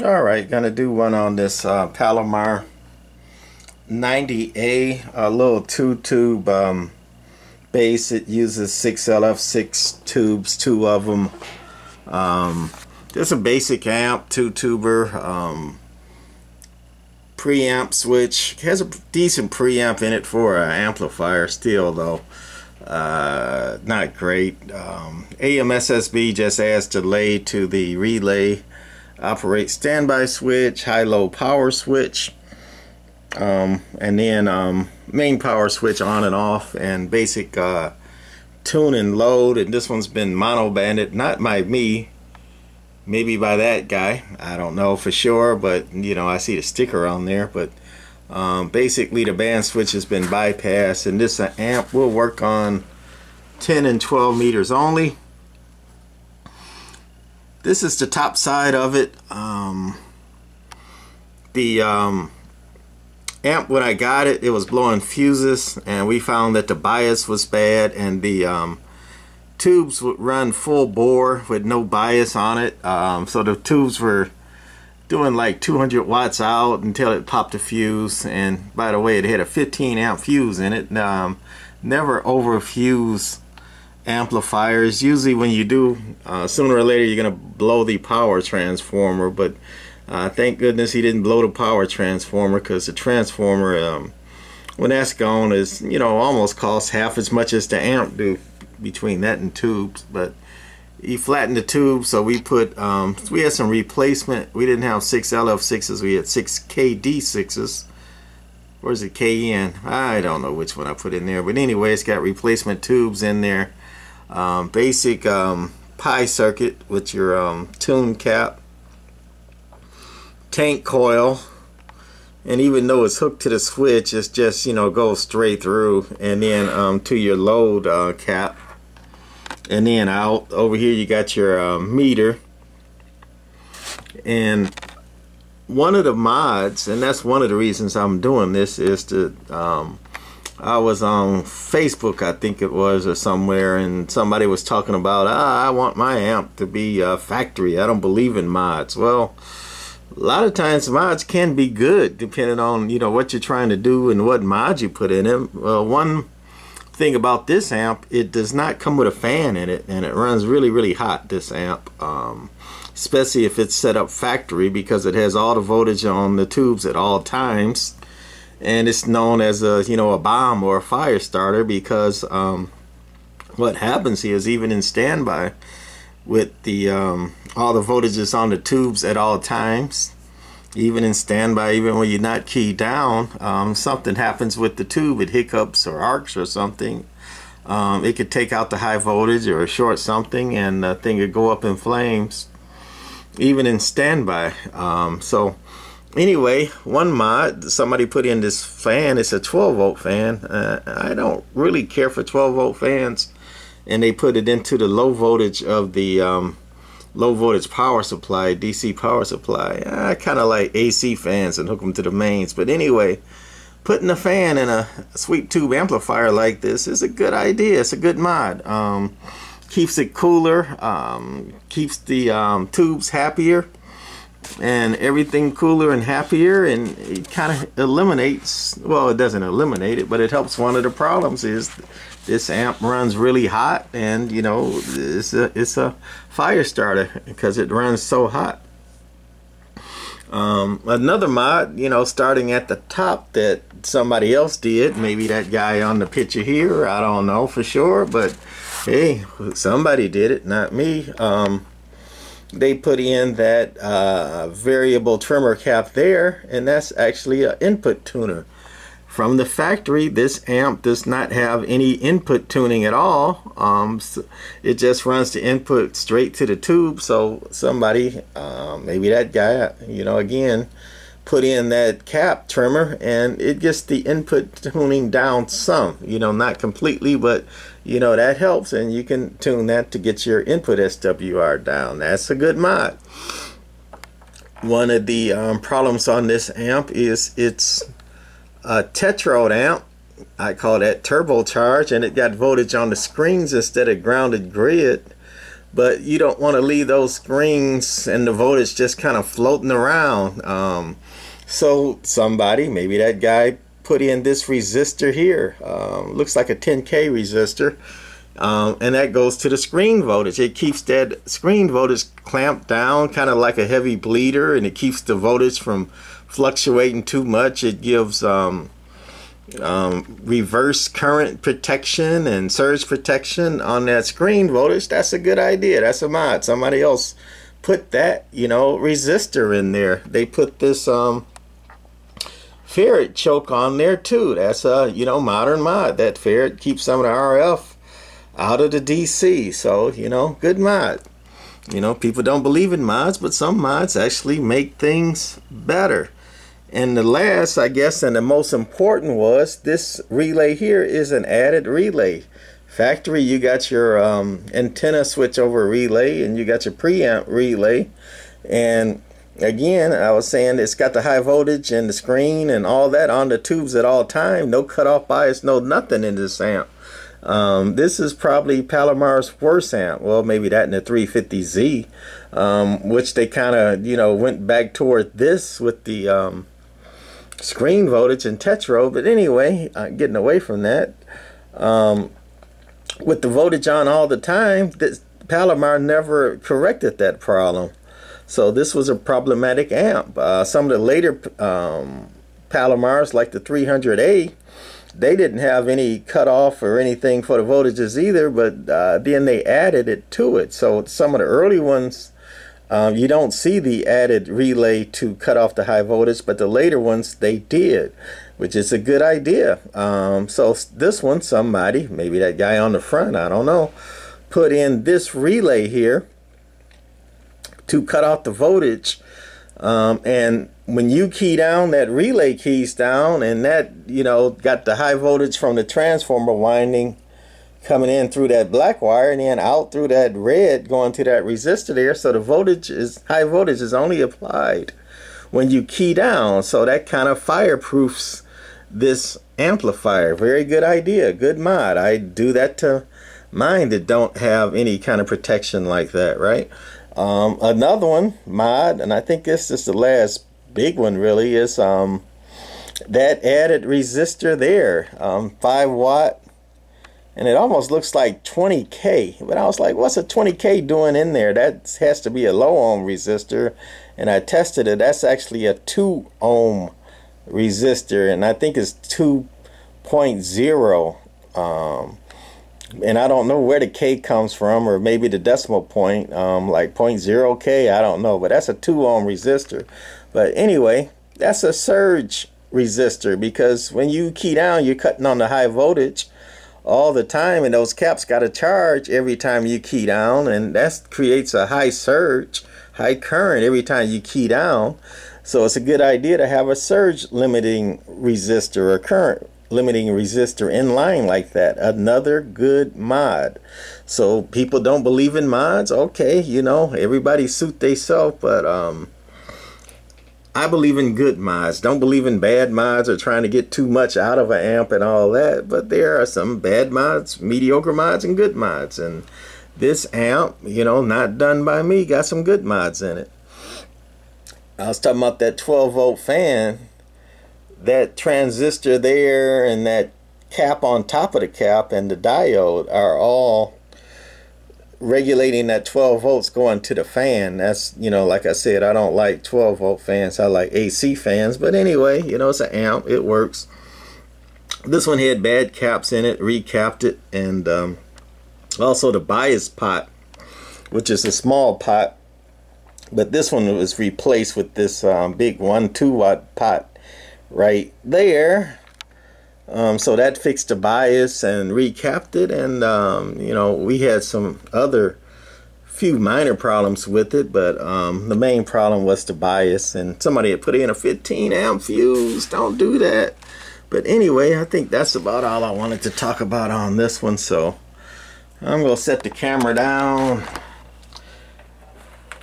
All right, gonna do one on this uh, Palomar 90A, a little two tube um. It uses 6LF6 tubes, two of them. Um, just a basic amp, two tuber, um, preamp switch. It has a decent preamp in it for an amplifier still though. Uh, not great. Um, AMSSB just adds delay to the relay operate standby switch, high-low power switch, um, and then um, main power switch on and off, and basic uh, tune and load. And this one's been mono banded, not by me, maybe by that guy. I don't know for sure, but you know I see the sticker on there. But um, basically, the band switch has been bypassed, and this amp will work on 10 and 12 meters only this is the top side of it. Um, the um, amp when I got it it was blowing fuses and we found that the bias was bad and the um, tubes would run full bore with no bias on it. Um, so the tubes were doing like 200 watts out until it popped a fuse and by the way it had a 15 amp fuse in it. Um, never over fuse amplifiers. Usually when you do uh, sooner or later you're gonna blow the power transformer but uh, thank goodness he didn't blow the power transformer because the transformer um, when that's gone is you know almost costs half as much as the amp do between that and tubes but he flattened the tube so we put um, we had some replacement. We didn't have six LF6s we had six KD6s where's the KN I don't know which one I put in there but anyway it's got replacement tubes in there um, basic um, pi circuit with your um, tune cap tank coil and even though it's hooked to the switch it's just you know goes straight through and then um, to your load uh, cap. And then out over here you got your uh, meter. And one of the mods and that's one of the reasons I'm doing this is to um, I was on Facebook, I think it was, or somewhere, and somebody was talking about, ah, I want my amp to be a factory. I don't believe in mods. Well, a lot of times mods can be good depending on, you know, what you're trying to do and what mods you put in them. Well, one thing about this amp, it does not come with a fan in it, and it runs really, really hot, this amp. Um, especially if it's set up factory because it has all the voltage on the tubes at all times and it's known as a you know a bomb or a fire starter because um, what happens here is even in standby with the um, all the voltages on the tubes at all times even in standby even when you're not keyed down um, something happens with the tube. It hiccups or arcs or something. Um, it could take out the high voltage or short something and the thing could go up in flames even in standby. Um, so anyway, one mod, somebody put in this fan. It's a 12 volt fan. Uh, I don't really care for 12 volt fans. And they put it into the low voltage of the um, low voltage power supply, DC power supply. I kind of like AC fans and hook them to the mains. But anyway, putting a fan in a sweep tube amplifier like this is a good idea. It's a good mod. Um, keeps it cooler, um, keeps the um, tubes happier and everything cooler and happier and it kind of eliminates well it doesn't eliminate it but it helps one of the problems is this amp runs really hot and you know it's a, it's a fire starter because it runs so hot. Um, another mod you know starting at the top that somebody else did maybe that guy on the picture here I don't know for sure but hey somebody did it not me. Um, they put in that uh, variable trimmer cap there and that's actually an input tuner. From the factory this amp does not have any input tuning at all. Um, so it just runs the input straight to the tube so somebody uh, maybe that guy you know again put in that cap trimmer and it gets the input tuning down some you know not completely but you know that helps and you can tune that to get your input SWR down. That's a good mod. One of the um, problems on this amp is it's a tetrode amp. I call that turbocharge and it got voltage on the screens instead of grounded grid. But you don't want to leave those screens and the voltage just kind of floating around. Um, so somebody, maybe that guy, put in this resistor here. Um, looks like a 10K resistor. Um, and that goes to the screen voltage. It keeps that screen voltage clamped down, kind of like a heavy bleeder, and it keeps the voltage from fluctuating too much. It gives um, um, reverse current protection and surge protection on that screen voltage. That's a good idea. That's a mod. Somebody else put that, you know, resistor in there. They put this um, ferrite choke on there too. That's a, you know, modern mod. That ferrite keeps some of the RF out of the DC. So, you know, good mod. You know, people don't believe in mods, but some mods actually make things better. And the last, I guess, and the most important was this relay here is an added relay. Factory, you got your um, antenna switch over relay and you got your preamp relay. And again, I was saying it's got the high voltage and the screen and all that on the tubes at all time. No cutoff bias, no nothing in this amp. Um, this is probably Palomar's worst amp. Well, maybe that in the 350Z, um, which they kind of, you know, went back toward this with the um, screen voltage and tetrode. But anyway, uh, getting away from that, um, with the voltage on all the time, this, Palomar never corrected that problem. So this was a problematic amp. Uh, some of the later um, Palomars, like the 300A, they didn't have any cutoff or anything for the voltages either, but uh, then they added it to it. So some of the early ones, um, you don't see the added relay to cut off the high voltage, but the later ones they did, which is a good idea. Um, so this one, somebody, maybe that guy on the front, I don't know, put in this relay here to cut off the voltage um, and when you key down, that relay keys down, and that, you know, got the high voltage from the transformer winding coming in through that black wire and then out through that red going to that resistor there. So the voltage is, high voltage is only applied when you key down. So that kind of fireproofs this amplifier. Very good idea. Good mod. I do that to mine that don't have any kind of protection like that, right? Um, another one, mod, and I think this is the last big one really, is um, that added resistor there, um, 5 watt, and it almost looks like 20k. But I was like, what's a 20k doing in there? That has to be a low ohm resistor, and I tested it. That's actually a 2 ohm resistor, and I think it's 2.0. Um, and I don't know where the K comes from, or maybe the decimal point, um, like 0.0 K. I don't know, but that's a two ohm resistor. But anyway, that's a surge resistor because when you key down, you're cutting on the high voltage all the time, and those caps got to charge every time you key down, and that creates a high surge, high current every time you key down. So it's a good idea to have a surge limiting resistor or current limiting resistor in line like that. Another good mod. So people don't believe in mods. Okay, you know, everybody suit they self, but um I believe in good mods. Don't believe in bad mods or trying to get too much out of an amp and all that. But there are some bad mods, mediocre mods, and good mods. And this amp, you know, not done by me, got some good mods in it. I was talking about that 12 volt fan that transistor there and that cap on top of the cap and the diode are all regulating that 12 volts going to the fan. That's you know like i said i don't like 12 volt fans. I like ac fans. But anyway you know it's an amp. It works. This one had bad caps in it recapped it. And um, also the bias pot which is a small pot. But this one was replaced with this um, big one two watt pot right there. Um, so that fixed the bias and recapped it, and um, you know we had some other few minor problems with it, but um, the main problem was the bias, and somebody had put in a 15 amp fuse. Don't do that. But anyway, I think that's about all I wanted to talk about on this one. So I'm gonna set the camera down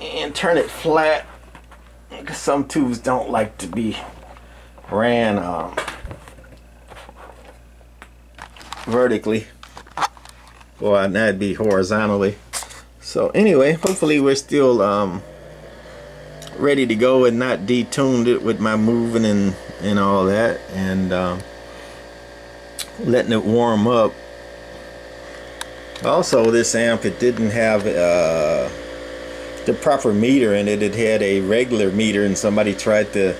and turn it flat. Because some tubes don't like to be ran um, vertically. Well, that'd be horizontally. So anyway, hopefully we're still um, ready to go and not detuned it with my moving and, and all that. And um, letting it warm up. Also, this amp, it didn't have uh, the proper meter in it. It had a regular meter and somebody tried to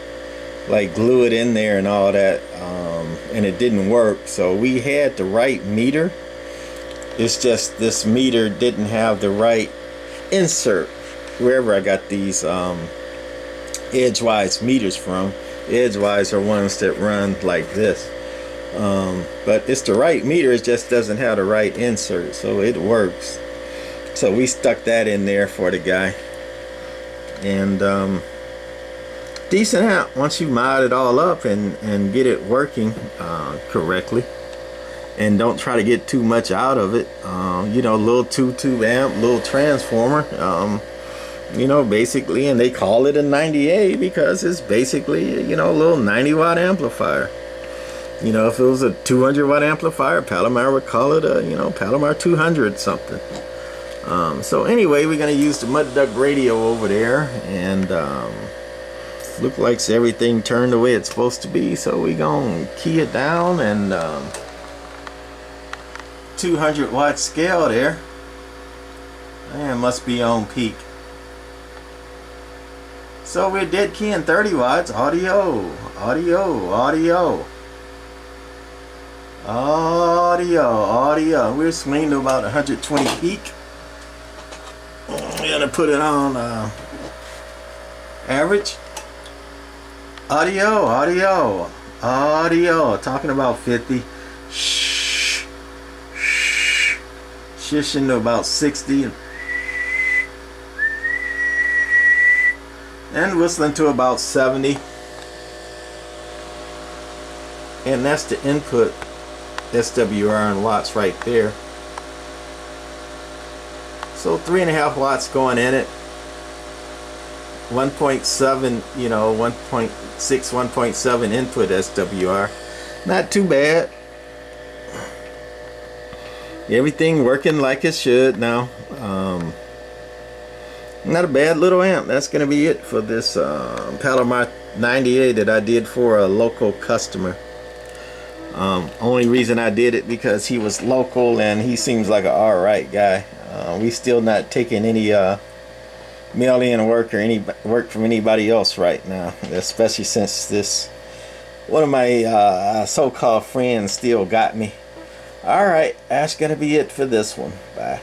like glue it in there and all that um, and it didn't work. So we had the right meter. It's just this meter didn't have the right insert wherever I got these um, Edgewise meters from. Edgewise are ones that run like this. Um, but it's the right meter, it just doesn't have the right insert, so it works. So we stuck that in there for the guy. And um, decent amp once you mod it all up and, and get it working uh, correctly. And don't try to get too much out of it. Uh, you know, a little two tube amp, little transformer. Um, you know, basically, and they call it a 90A because it's basically, you know, a little 90 watt amplifier. You know, if it was a 200 watt amplifier, Palomar would call it a, you know, Palomar 200 something. Um, so anyway, we're going to use the Mud Duck radio over there and um, look like everything turned the way it's supposed to be. So going to key it down and um, 200 watt scale there. And must be on peak. So we're dead keying 30 watts. Audio, audio, audio. Audio, audio. We're swinging to about 120 peak. We're gonna put it on uh, average. Audio, audio, audio. Talking about 50. Shh, shh. Shishing to about 60. And whistling to about 70. And that's the input SWR in watts right there. So three and a half watts going in it. 1.7, you know, 1.6, 1.7 input SWR. Not too bad. Everything working like it should now. Um, not a bad little amp. That's going to be it for this uh, Palomar 90A that I did for a local customer. Um, only reason I did it because he was local and he seems like an alright guy. Uh, we still not taking any uh, mail-in work or any work from anybody else right now, especially since this one of my uh, so-called friends still got me. Alright, that's gonna be it for this one. Bye.